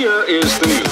Here is the news.